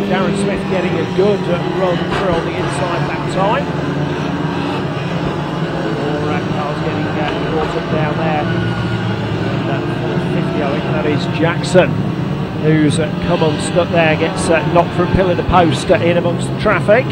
though Darren Smith getting a good uh, run through on the inside that time. Uh, All right, getting uh, caught up down there. And 50, I think that is Jackson, who's come come unstuck there, gets knocked from pillar to post in amongst the traffic.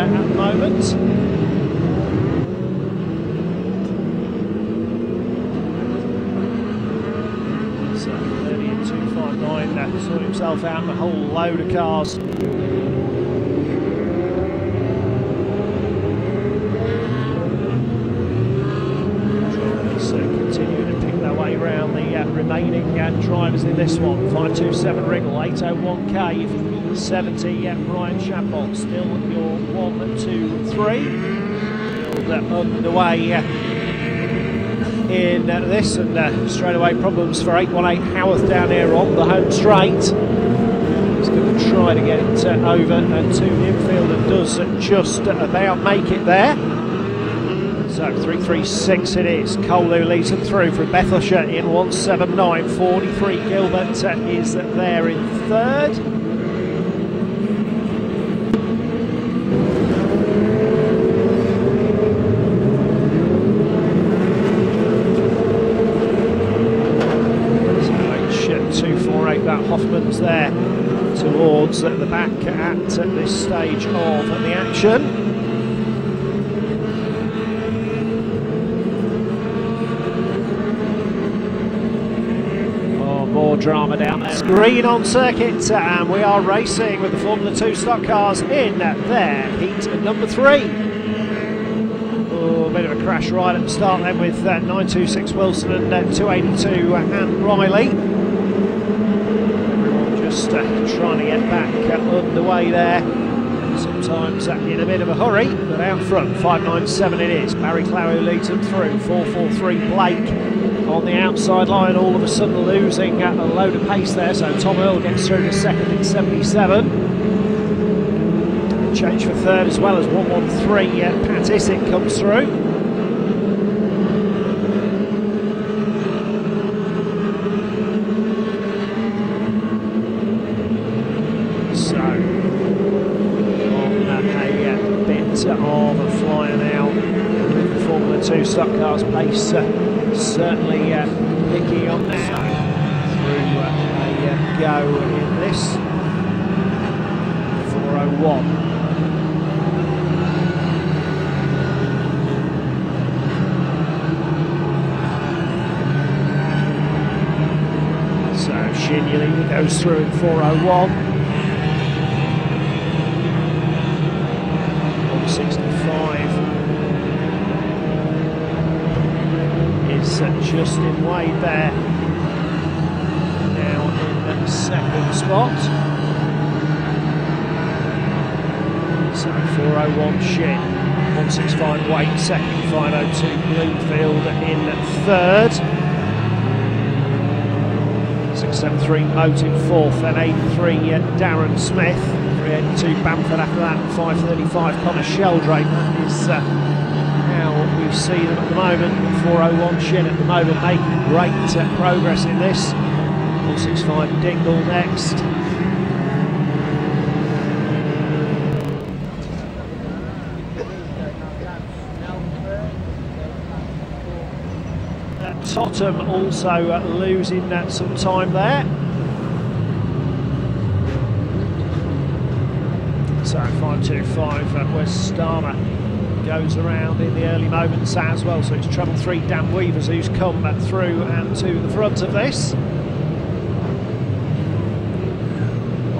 Uh, at the moment. So 30 and 259 uh, sorted himself out in a whole load of cars. Drivers continuing to pick their way around the uh, remaining uh, drivers in this one. 527 Wriggle, 801 Cave, 70 uh, Brian Chapel, still your 1, 2, 3. Build underway. In uh, this and uh, straight away problems for 818 Howarth down here on the home straight. He's going to try to get it uh, over and to the infield and does just about make it there. So 336 it is. Who leads them through from Bethelshire in 179. 43 Gilbert uh, is there in third. H248 that Hoffman's there towards the back at this stage of the action. Oh, more drama down there. Green on circuit, and we are racing with the Formula 2 stock cars in their heat at number three. Oh, a bit of a crash right at the start then with uh, 926 Wilson and uh, 282 Anne Riley. Everyone just uh, trying to get back uh, underway there. Sometimes in a bit of a hurry, but out front, 597 it is. Barry who leads them through, 443 Blake on the outside line, all of a sudden losing uh, a load of pace there. So Tom Earl gets through to second in 77. Change for third as well as 113. Uh, Pat Isick comes through. So, on uh, a uh, bit of a flyer now with the Formula 2 stock cars pace uh, certainly uh, picking up now through uh, a uh, go in this 401. So Shinyuli goes through in 401. 165 is uh, just in way there. Now in second spot. So 401 Shin, 165 Wade second, 502 Bloomfield in third. 673 Motive fourth, then 83 uh, Darren Smith, 382 Bamford after that, 535 Connor Sheldrake. That is uh, see them at the moment. 401 Shin at the moment making great uh, progress in this. 465 Dingle next. Uh, Tottenham also uh, losing uh, some time there. So 525 uh, West Starmer goes around in the early moments as well. So it's treble three Dan Weavers who's come through and to the front of this.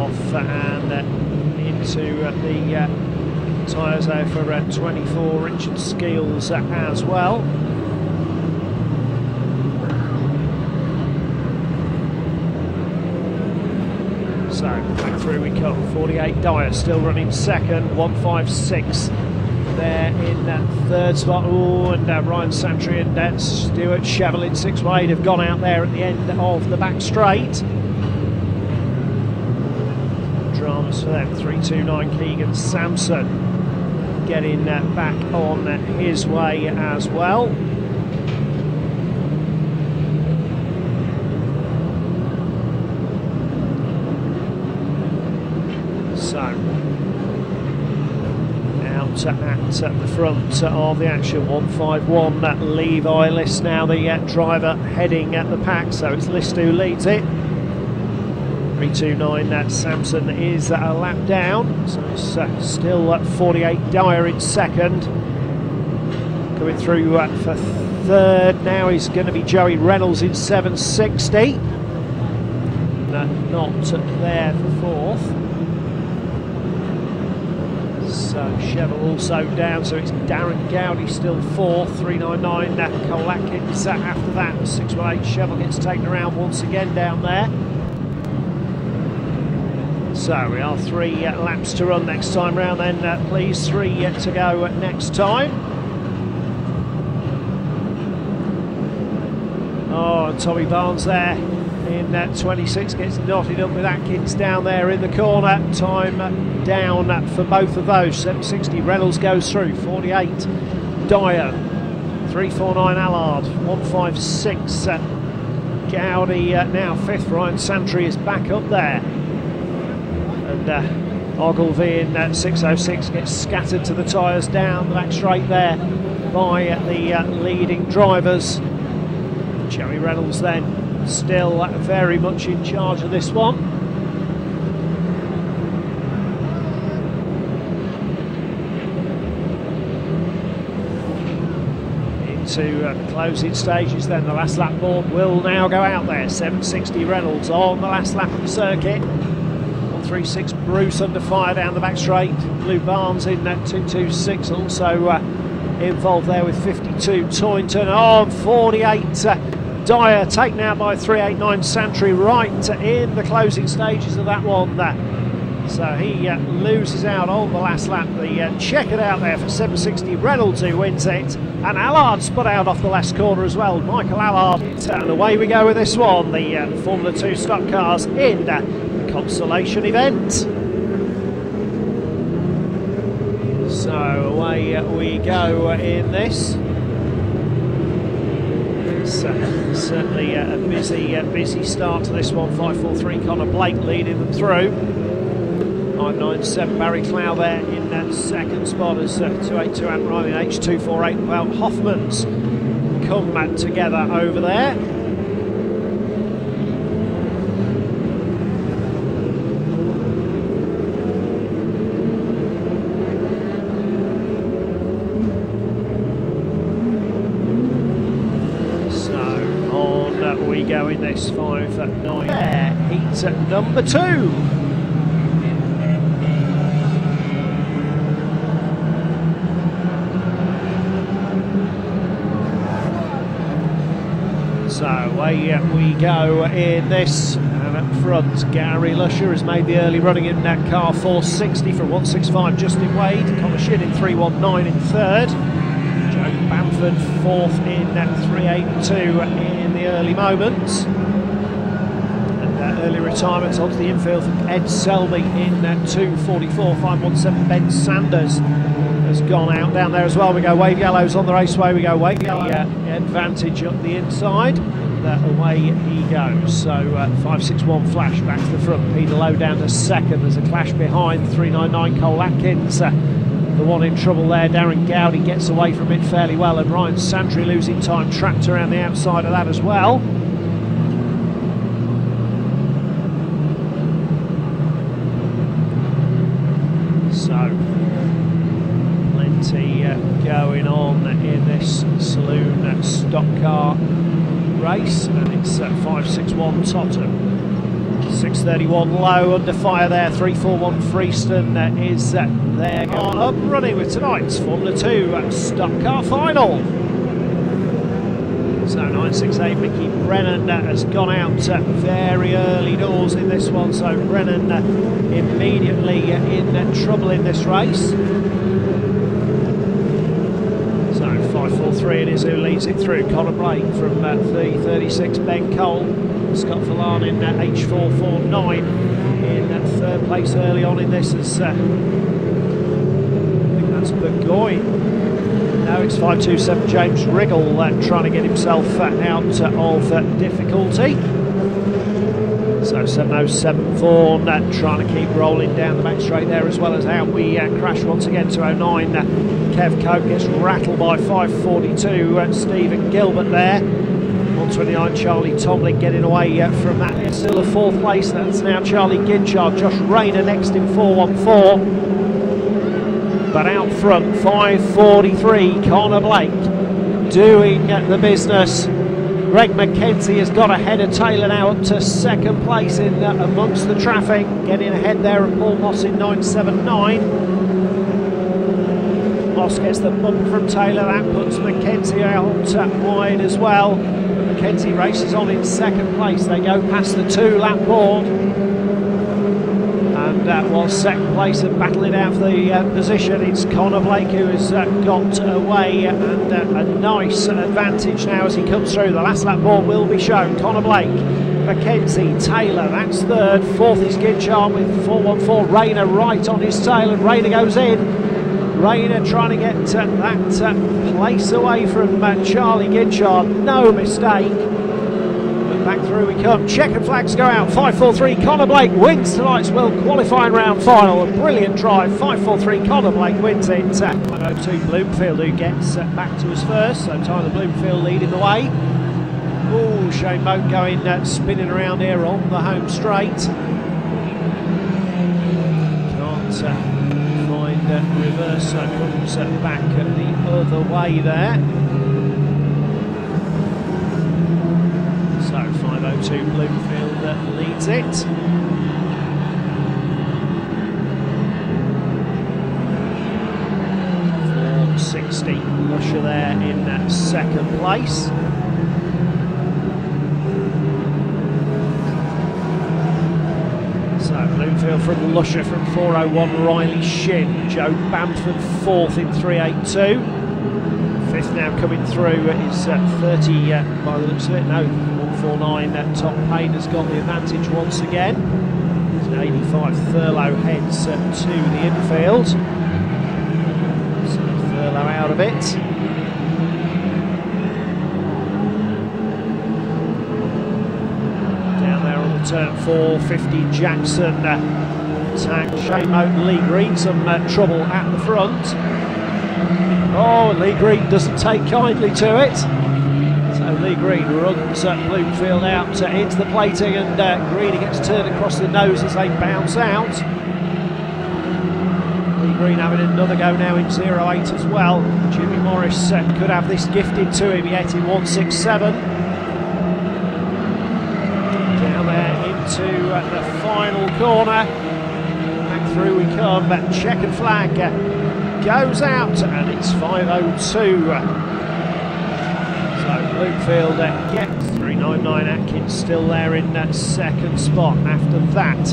off and uh, into uh, the uh, tyres there for uh, 24 Richard uh, as well. So back through we come. 48 Dyer still running second. 156 there in that third spot. Oh, and uh, Ryan Santry and uh, Stuart Chevelin six wide have gone out there at the end of the back straight. Dramas for them. 329 Keegan Sampson getting uh, back on his way as well. So, at, the front of the action, 151 that Levi List now the uh, driver heading at the pack, so it's List who leads it. 329 that Sampson is a lap down, so it's uh, still at 48 Dyer in second. Coming through uh, for third now is going to be Joey Reynolds in 760. Uh, not there for fourth. So also down, so it's Darren Gowdy still fourth, 399 Nat Cole Atkins after that, 618 Chevel gets taken around once again down there. So we are three uh, laps to run next time round then, uh, please, three yet to go next time. Oh, Tommy Barnes there in uh, 26 gets knotted up with Atkins down there in the corner. Time down for both of those. 760 Reynolds goes through. 48 Dyer. 349 Allard. 156 uh, Gowdy uh, now fifth. Ryan Santry is back up there. And uh, in uh, 606 gets scattered to the tyres down the back straight there by the uh, leading drivers. Jerry Reynolds then still very much in charge of this one. Into uh, closing stages then, the last lap board will now go out there. 760 Reynolds on the last lap of the circuit. 136 Bruce under fire down the back straight. Blue Barnes in that 226 also uh, involved there with 52 Toynton on 48 uh, Dyer taken out by 389 Santry right in the closing stages of that one. So he uh, loses out on the last lap. The uh, check it out there for 760 Reynolds who wins it. And Allard spun out off the last corner as well. Michael Allard. And away we go with this one. The uh, Formula 2 stock cars in the consolation event. So away we go in this. Uh, certainly a busy, busy start to this one. 543 Connor Blake leading them through. 597 Barry Clow there in that second spot as uh, 282 Ant Riley and H248 Well Hoffman's come back together over there. Go in this 5 at 9 there. Heat at number 2. So away we go in this. And up front, Gary Lusher has made the early running in that car 460 from 165. Justin Wade, Connor Shin in 319 in third. Joe fourth in that 382 in the early moments. And uh, early retirements onto the infield from Ed Selby in uh, 244, 517. Ben Sanders has gone out down there as well. We go wave yellows on the raceway. We go wave yellow uh, advantage up the inside. That away he goes. So uh, 561 flash back to the front. Peter Lowe down to second. There's a clash behind 399 Cole Atkins. Uh, the one in trouble there, Darren Gowdy gets away from it fairly well, and Ryan Santry losing time, trapped around the outside of that as well. So, plenty uh, going on in this saloon stock car race, and it's uh, 561 Tottenham. 631 low under fire there. 341 Freeston is uh, there going up running with tonight's Formula 2 uh, stock car final. So 968 Mickey Brennan uh, has gone out uh, very early doors in this one. So Brennan immediately in trouble in this race. So 543 it is who leads it through. Connor Blake from uh, 36 Ben Cole. Scott Fallan in uh, H449 in uh, third place early on in this as uh, I think that's Burgoyne. Now it's 527 James Riggle uh, trying to get himself uh, out of uh, difficulty. So 707 Vaughan uh, trying to keep rolling down the back straight there as well as out. We uh, crash once again to 09. Uh, Kev Cope gets rattled by 542. Uh, Stephen Gilbert there. 129 Charlie Tomlin getting away uh, from that. It's still a fourth place. That's now Charlie Ginchard. Josh Rayner next in 414. But out front, 543 Connor Blake doing the business. Greg McKenzie has got ahead of Taylor now up to second place in uh, amongst the traffic. Getting ahead there of Paul Moss in 979. Moss gets the bump from Taylor. That puts McKenzie out wide as well. McKenzie races on in second place. They go past the two lap board. That was second place and battling out for the uh, position. It's Connor Blake who has uh, got away and uh, a nice advantage now as he comes through. The last lap board will be shown. Connor Blake, McKenzie, Taylor, that's third. Fourth is Ginchard with 414. Rayner right on his tail and Rayner goes in. Rayner trying to get uh, that uh, place away from Charlie Ginchard. No mistake. Back through we come. Checkered flags go out. 5-4-3. Connor Blake wins tonight's World Qualifying Round Final. A brilliant drive. 5-4-3. Connor Blake wins it. Uh, 502 Bloomfield who gets uh, back to us first. So Tyler Bloomfield leading the way. Oh, Shane Moat going uh, spinning around here on the home straight. Can't uh, find uh, reverse, so comes uh, back the other way there. So 502 Bloomfield uh, leads it. Four sixty Lusher there in uh, second place. So Bloomfield from Lusher from 401 Riley Shin. Joe Bamford fourth in 382. Fifth now coming through is uh, 30 uh, by the looks of it. No, 149 uh, Tom Payne has got the advantage once again. It's an 85 Thurlow heads to the infield. So Thurlow out of it. Down there on the turn 450 Jackson uh, tag Shane Moat Lee Green some uh, trouble at the front oh Lee Green doesn't take kindly to it Lee Green runs uh, Bloomfield out uh, into the plating and uh, Greeny gets turned across the nose as they bounce out Lee Green having another go now in 08 as well Jimmy Morris uh, could have this gifted to him yet in 167 to uh, the final corner. Back through we come, checkered flag goes out and it's 5.02. So Bloomfield gets 399 Atkins still there in that second spot. After that,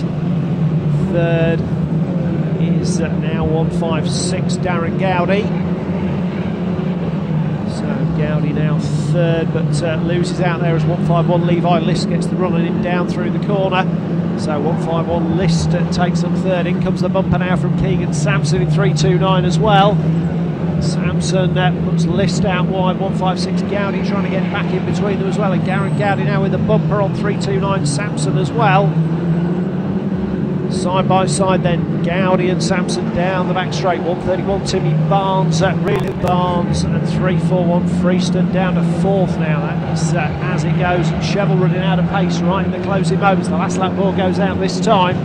third is now 156 Darren Gowdy. So Gowdy now third, but uh, loses out there as 151 Levi List gets the running in down through the corner. So 151 List uh, takes up third. In comes the bumper now from Keegan Sampson in 329 as well. Sampson uh, puts List out wide, 156 Gowdy trying to get back in between them as well. And Garrett Gowdy now with the bumper on 329 Sampson as well. Side by side then, Gowdy and Sampson down the back straight. 131 Timmy Barnes, uh, really Barnes, and 341 Freeston down to fourth now. That is uh, as it goes. Shovel running out of pace right in the closing moments. The last lap ball goes out this time.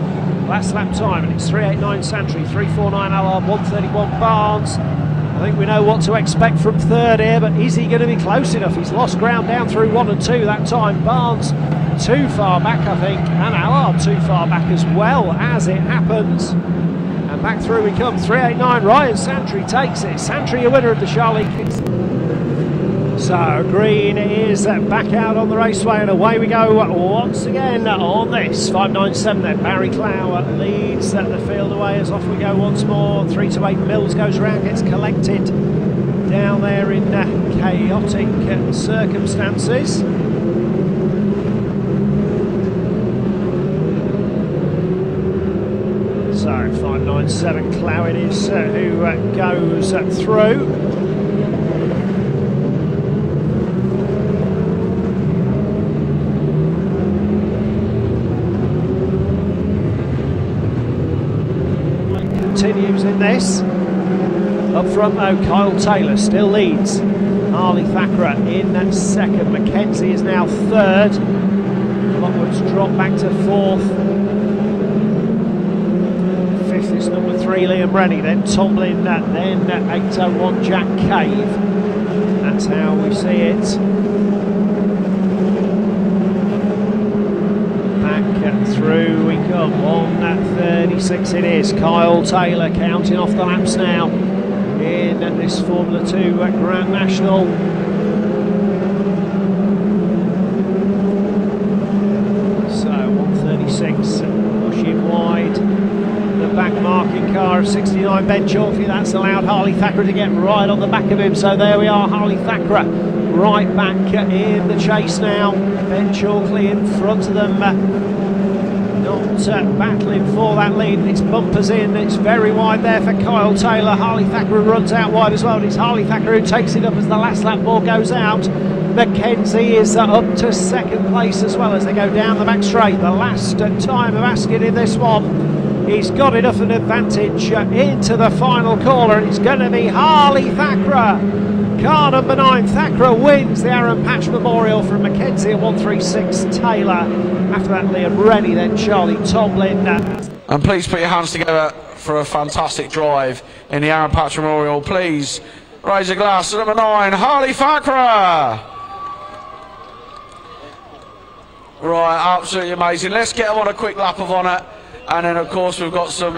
Last lap time, and it's 389 Santry, 349 Allard, 131 Barnes. I think we know what to expect from third here, but is he going to be close enough? He's lost ground down through one and two that time. Barnes too far back, I think, and Allard too far back as well as it happens. And back through we come, 389. Ryan Santry takes it. Santry, a winner of the Charlie so Green is back out on the raceway and away we go once again on this. 597 then Barry Clow leads the field away as off we go once more. 3 to 8 Mills goes around gets collected down there in chaotic circumstances. So 597 Clow it is uh, who uh, goes uh, through continues in this. Up front though, Kyle Taylor still leads. Harley Thacker in that second. Mackenzie is now third. Lockwood's dropped back to fourth. Fifth is number three, Liam Rennie. Then Tomlin, then 801 Jack Cave. That's how we see it. Back through we come on that 36 it is Kyle Taylor counting off the laps now in this Formula 2 Grand National. So 136 pushing wide. The back marking car of 69 Ben Chalkley that's allowed Harley Thacker to get right on the back of him. So there we are Harley Thacker right back in the chase now. Ben Chalkley in front of them uh, uh, battling for that lead. It's bumpers in. It's very wide there for Kyle Taylor. Harley Thacker runs out wide as well. And it's Harley Thacker who takes it up as the last lap ball goes out. Mackenzie is up to second place as well as they go down the back straight. The last time of asking in this one. He's got enough of an advantage into the final corner. And it's going to be Harley Thacker. Car number nine, Thacker wins the Aaron Patch Memorial from Mackenzie at 136 Taylor. After that, Liam Rennie, then Charlie Tomlin. And please put your hands together for a fantastic drive in the Aaron Patch Memorial. Please raise a glass to number nine, Harley Thacker. Right, absolutely amazing. Let's get them on a quick lap of honour. And then, of course, we've got some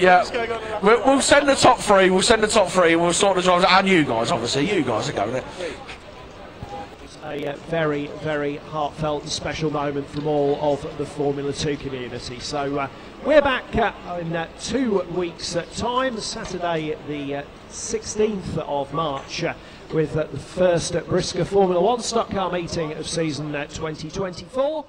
yeah, we'll, we'll, send the top three. We'll send the top three, we'll sort the drivers. And you guys, obviously, you guys are going it a uh, very, very heartfelt and special moment from all of the Formula 2 community. So uh, we're back uh, in uh, two weeks' time, Saturday the 16th uh, of March, uh, with the first BriSCA Formula 1 stock car meeting of season 2024.